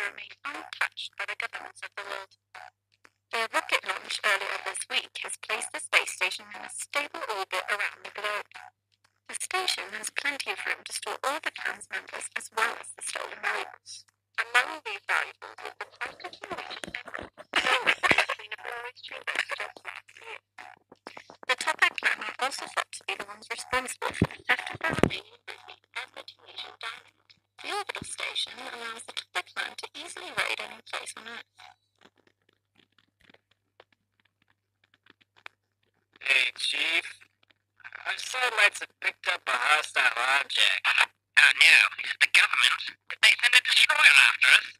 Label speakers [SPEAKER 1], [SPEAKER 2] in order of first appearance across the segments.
[SPEAKER 1] to remain untouched by the governments of the world. Their rocket launch earlier this week has placed the space station in a stable orbit around the globe. The station has plenty of room to store all the clan's members as well as the stolen valuables. Among these valuables is the year. The Toppat clan are also thought to be the ones responsible for the theft of the remaining diamond. The orbital station allows the Toppat clan to easily raid any place on Earth.
[SPEAKER 2] Hey, Chief. Our satellites have picked up a hostile object. Oh, no. The government? Did they send a destroyer after us?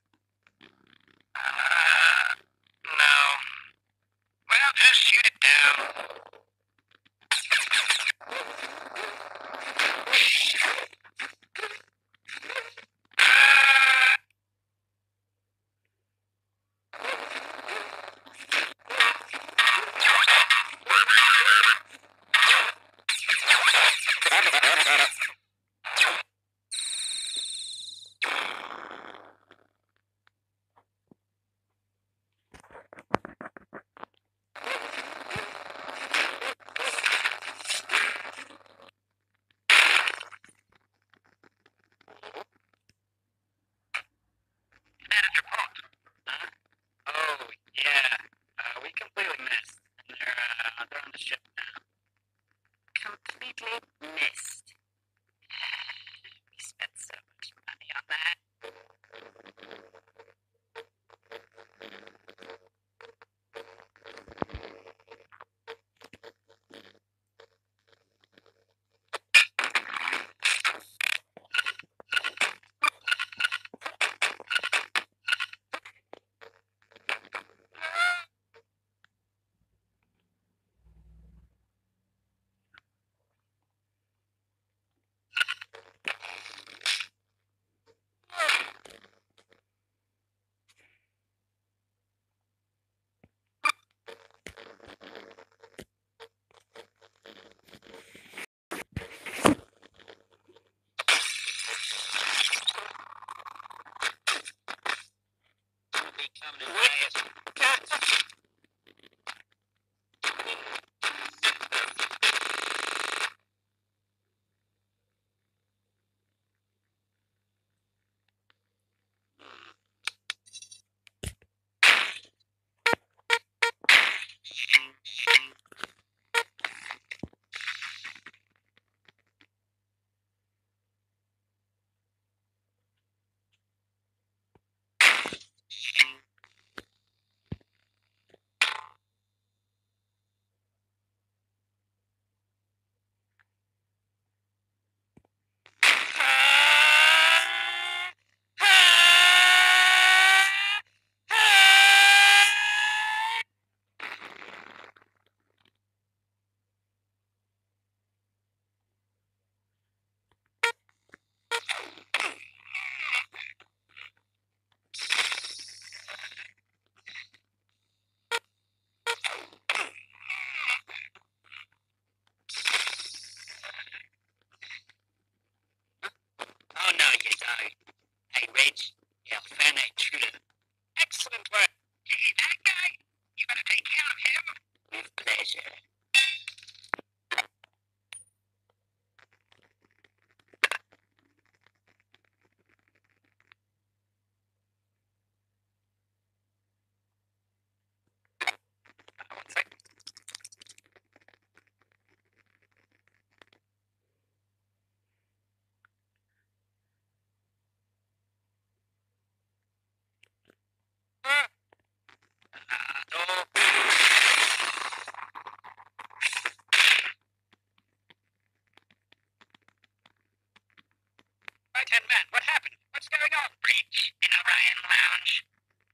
[SPEAKER 2] What's going on? Breach in Orion Lounge.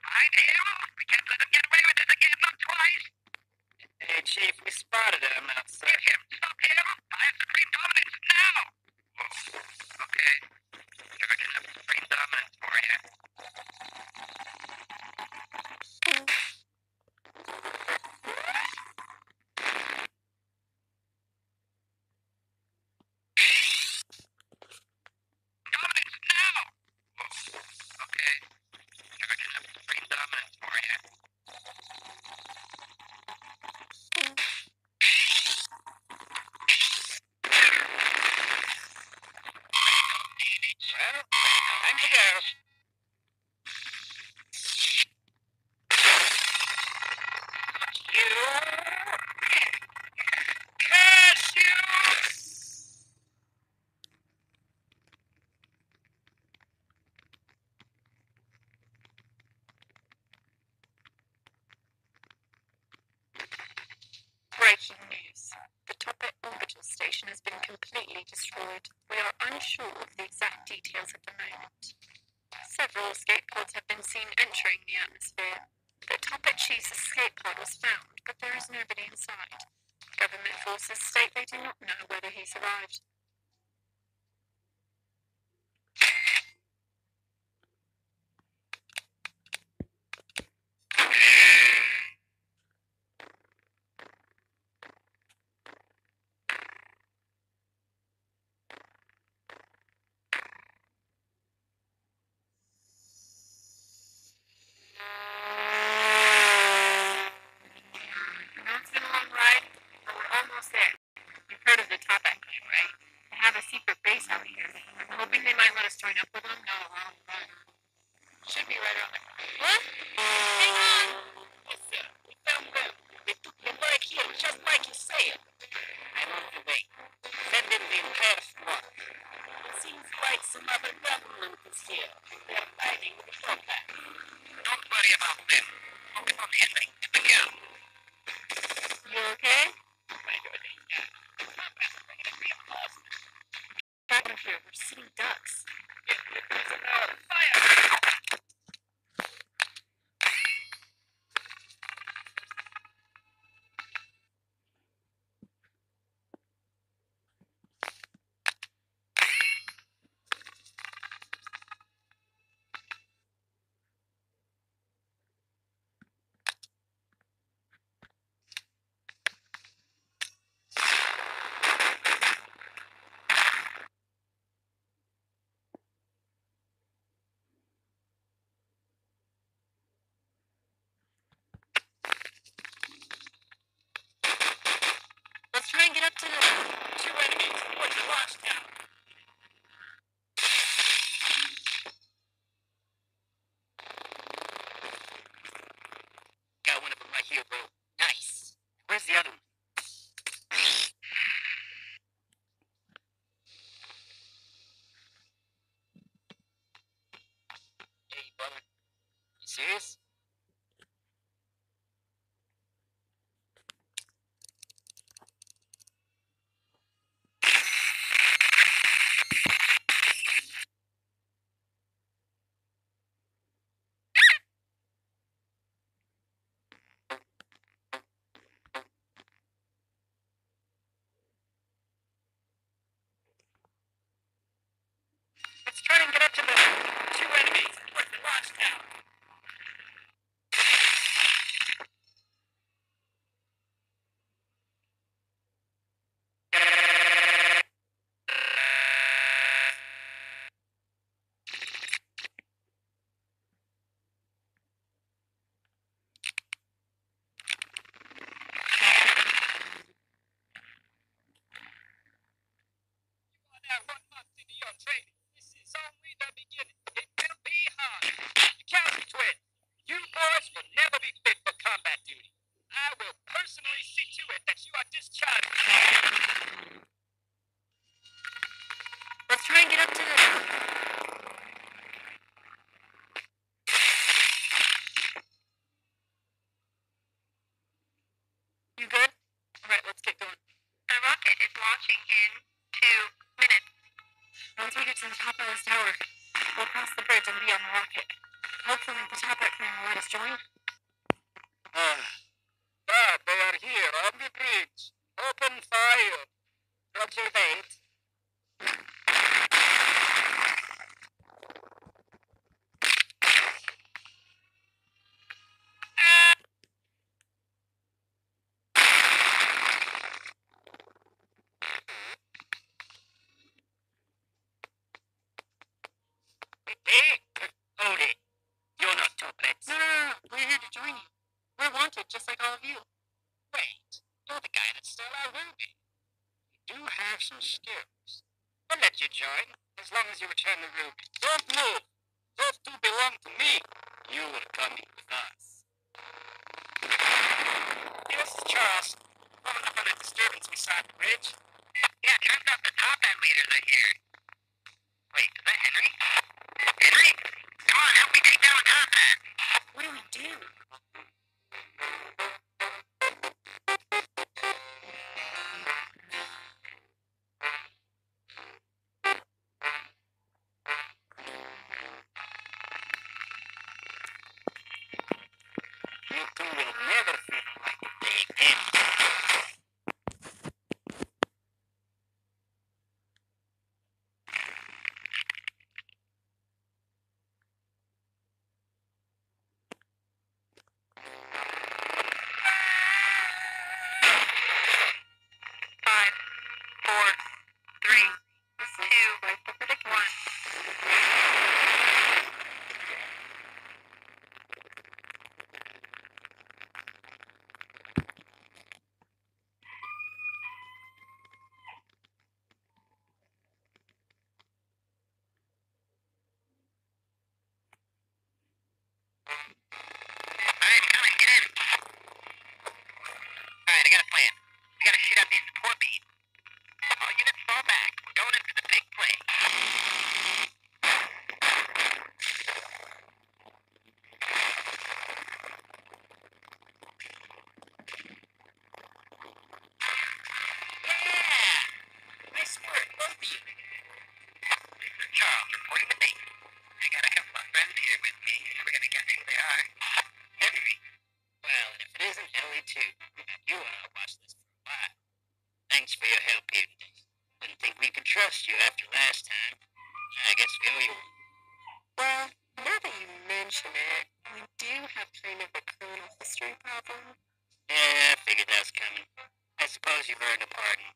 [SPEAKER 2] Find him.
[SPEAKER 1] atmosphere. The Toppat Chief's escape pod was found, but there is nobody inside. Government forces state they do not know whether he survived.
[SPEAKER 2] Some other government is year. They're fighting the front. Don't worry about them. Focus on ending. serious?
[SPEAKER 1] in two minutes.
[SPEAKER 3] Once we get to the top of this tower, we'll cross the bridge and be on the rocket. Hopefully the top right will let us join.
[SPEAKER 2] Russian stews. I'll let you join, as long as you return the ruby. Don't move! Those two belong to me! You are coming with us. Hey, this is Charles. Coming up on a disturbance beside the bridge.
[SPEAKER 4] Yeah, turns out the Toppat leaders are here. Wait, is that Henry? Henry? Come on, help me take down combat!
[SPEAKER 3] What do we do?
[SPEAKER 4] Yeah, I
[SPEAKER 2] figured that was coming. I suppose you've earned a pardon.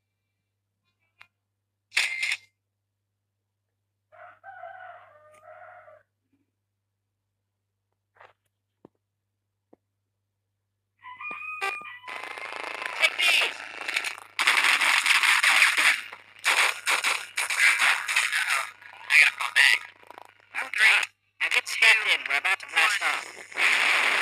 [SPEAKER 4] I gotta fall back.
[SPEAKER 2] Three. Now get strapped in. We're about to blast off.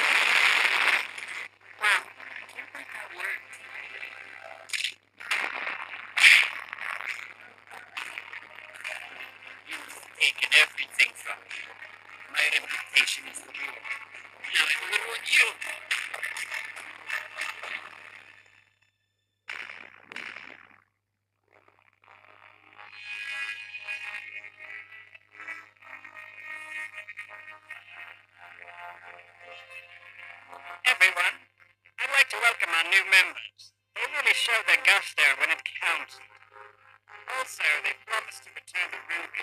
[SPEAKER 2] Members. They really showed their guts there when it counted. Also, they promised to return the ruby.